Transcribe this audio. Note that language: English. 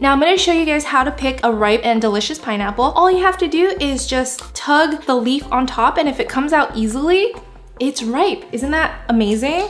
Now I'm gonna show you guys how to pick a ripe and delicious pineapple. All you have to do is just tug the leaf on top and if it comes out easily, it's ripe. Isn't that amazing?